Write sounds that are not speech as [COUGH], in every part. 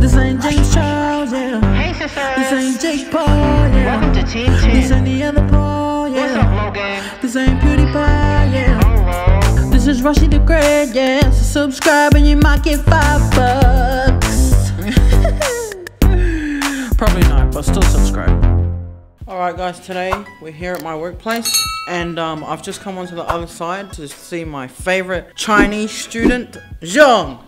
This ain't James Charles, yeah. Hey sisters. This ain't Jake Paul, yeah. Welcome to Team 10. This ain't the other Paul, What's up, Logan? This ain't PewDiePie, yeah. Hello. This is Roshy the Great, yeah. So subscribe and you might get five bucks. [LAUGHS] Probably not, but still subscribe. Alright guys, today we're here at my workplace and um, I've just come onto the other side to see my favorite Chinese student, Zhong.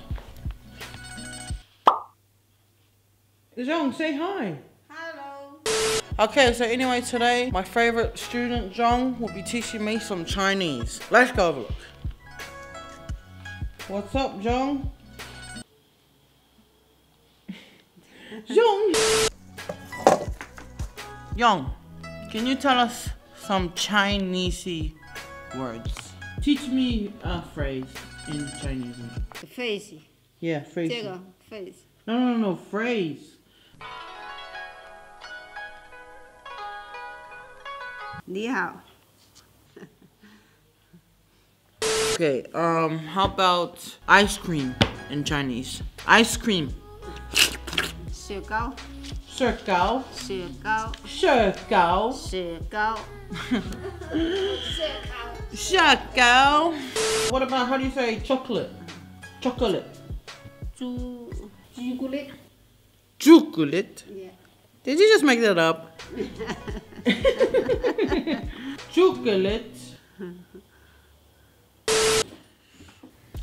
Zhong, say hi. Hello. Okay, so anyway, today my favorite student, Zhong, will be teaching me some Chinese. Let's go have a look. What's up, Zhong? [LAUGHS] Zhong! Young, can you tell us some Chinesey words? Teach me a phrase in Chinese. Phrase. Yeah, phrase. 这个 face No, no, no, phrase. 你好 [LAUGHS] Okay, um, how about ice cream in Chinese? Ice cream. 雪糕 Circle. 雪糕 Circle. 雪糕 Circle. What about, how do you say chocolate? Chocolate. 朱朱古力 Chocolate. yeah. Did you just make that up? [LAUGHS] [LAUGHS] Chocolate.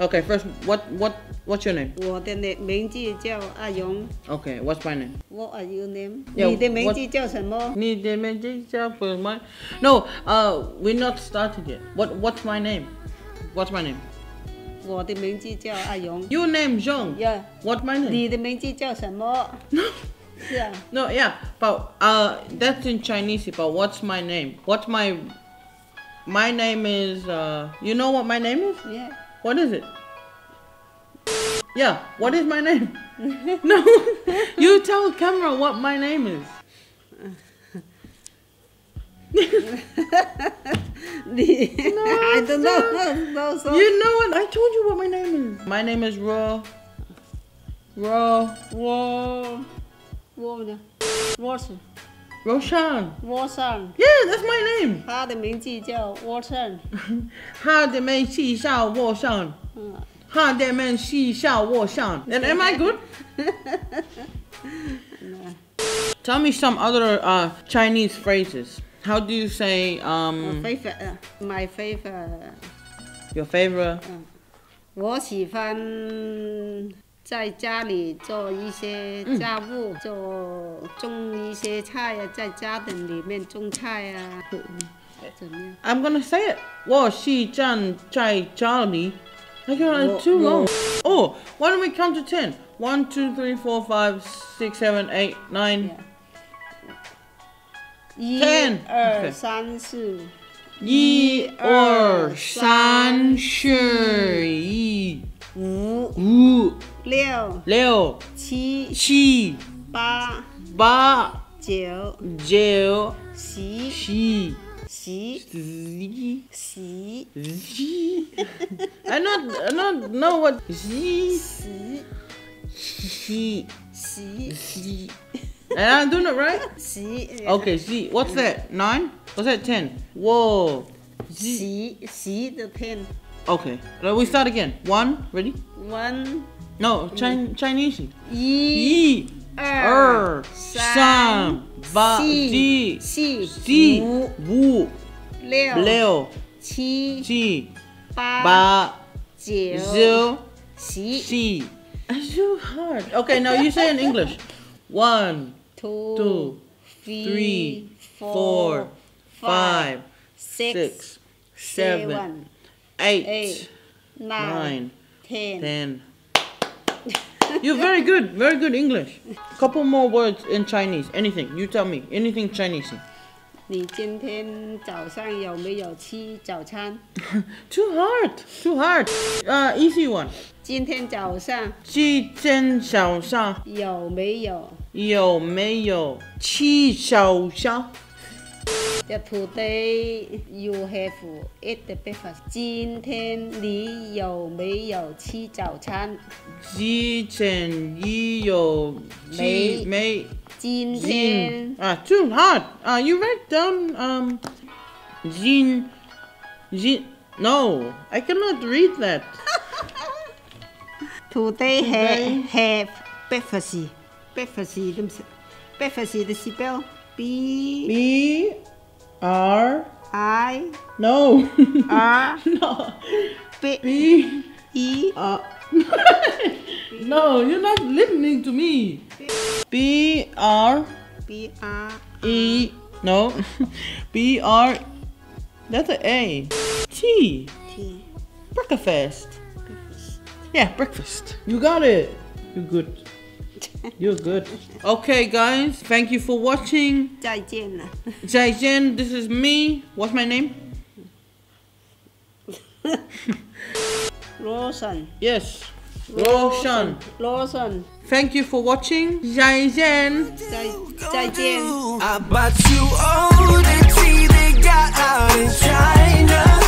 Okay, first, what, what, what's your name? 我的名名字叫阿勇 Okay, what's my name? What are your name？ Yeah, 你的名 what- 字叫什么？ Need the magic job for my- No, uh, we're not started yet. What, what's my name? What's my name? 我的名字叫阿勇。 Your name, Zhong. Yeah， What's my name? 你的名字叫什么？是 yeah. No, yeah, but uh, that's in Chinese. But what's my name? What's my my name is? Uh, you know what my name is? Yeah. What is it? Yeah. What is my name? [LAUGHS] no, you tell camera what my name is. the, [LAUGHS] no, I don't know. No, so. You know what? I told you what my name is. My name is Ro. Raw. Raw 我呢？我是 Roshan. 沃尚， Yeah, that's my name. 他的名字叫沃尚。哈德门西下卧上，嗯，哈德门西下卧上。And am I good? [LAUGHS] Tell me some other uh, Chinese phrases. How do you say um favorite 呃，my favorite， your favorite? 我喜欢 在家里做一些家务，嗯、做种一些菜呀、啊，在家的里面种菜呀、啊，怎么样？I'm gonna say it. 我是站在家里。I got too long. Oh, why don't we count to ten? One, two, three, four, five, six, seven, eight, nine. Yeah. Ten. 一二三四。一二三四一五五。六六七七八八九九十十十十十十。I not I not know what [LAUGHS] 十十十十十. And I'm doing it right. [LAUGHS] 十 Okay, Z. What's that? Nine? What's that? Ten? Whoa. Z. 十十的 ten Okay. Now we start again. One. Ready? one No. Chin Chinese. 一一二二三八四四四四五五六六七七八八九九十十. That's too hard. Okay, now you say in English. One, two two, three, four, five, six six, seven, seven eight, eight nine nine, ten ten. You're very good, very good English. Couple more words in Chinese. Anything. You tell me. Anything Chinese. 你今天早上有没有吃早餐？ Too [LAUGHS] hard. Too hard. Uh, easy one. 今天早上今天早上有没有有没有吃早餐？ The today you have eat the breakfast. 今天你有没有吃早餐？之前已有没没今天 ah too hard. Uh, you write down um Jin Jin. No, I cannot read that. [LAUGHS] today have have breakfast. Breakfast 点 breakfast 的 spell B B R? I? No. [LAUGHS] R [LAUGHS] no. B B E? [LAUGHS] Uh no you're not listening to me. B R? B R E? No. B R? That's a A. T. T. Breakfast. Breakfast. yeah breakfast. You got it. You're good you're good. Okay, guys. Thank you for watching. 再见了. Zaijian, this is me. What's my name? [LAUGHS] Roshan. Yes. Roshan. Roshan. Thank you for watching. Zaijian. Zaijian. I bought you all the tea they got out in China.